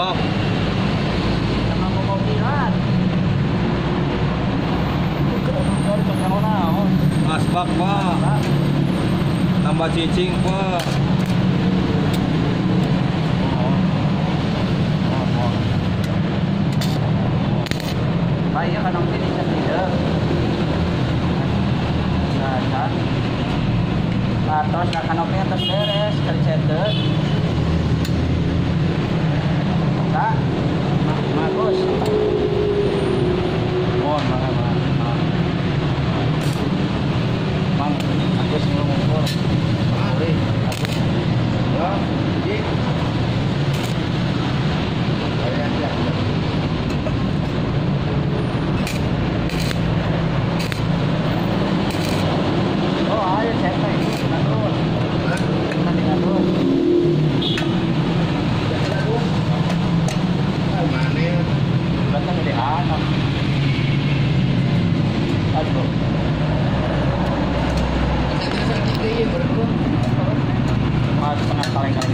Bob. Asbak pak. Tambah cicing pak. Iya ya. kan mungkin bisa tidak. Nah, terus akan opinya terus beres kerja. Okay,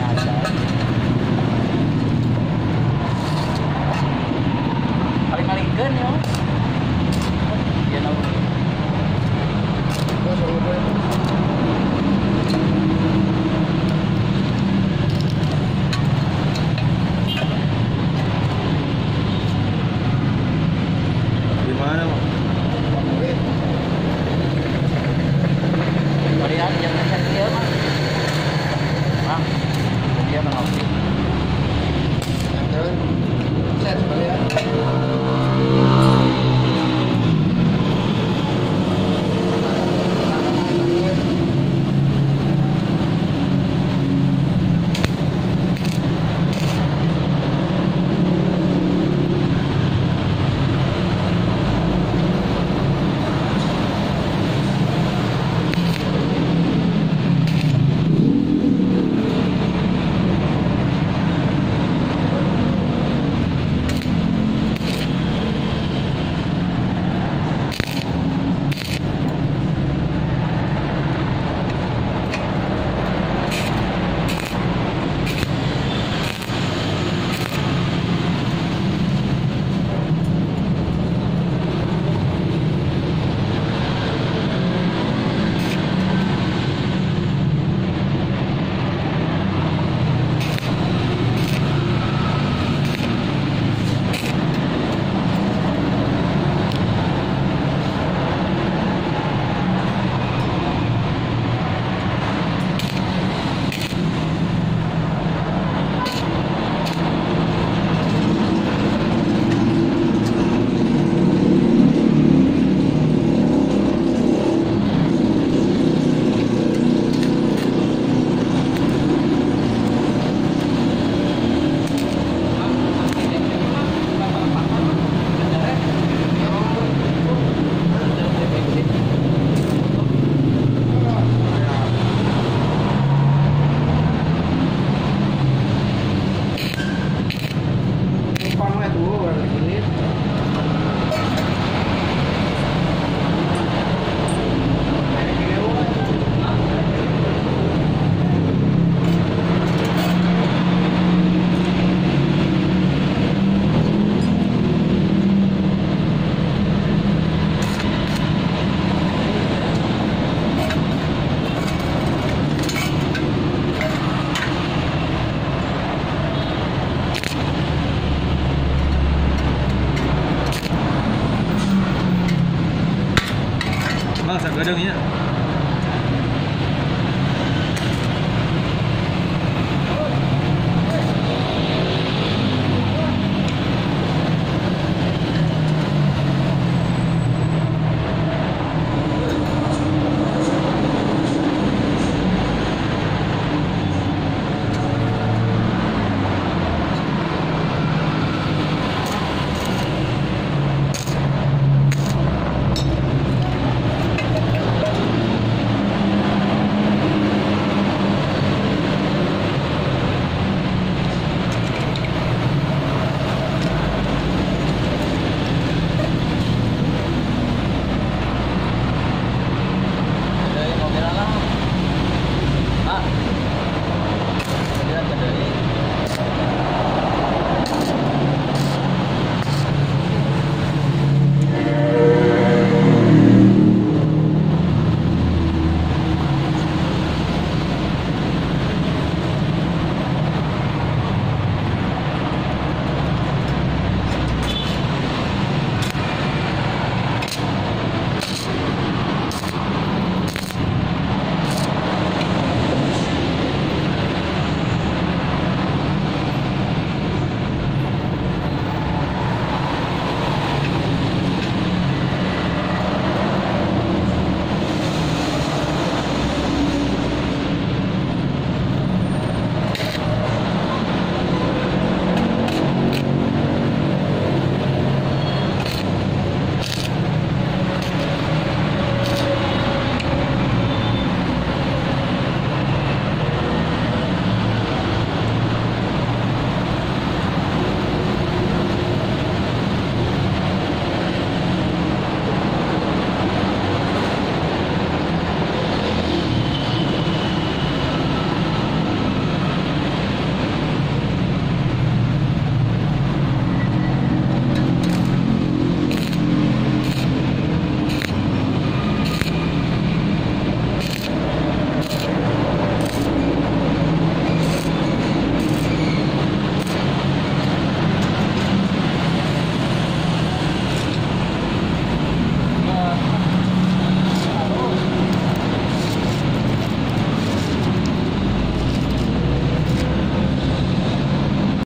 声音。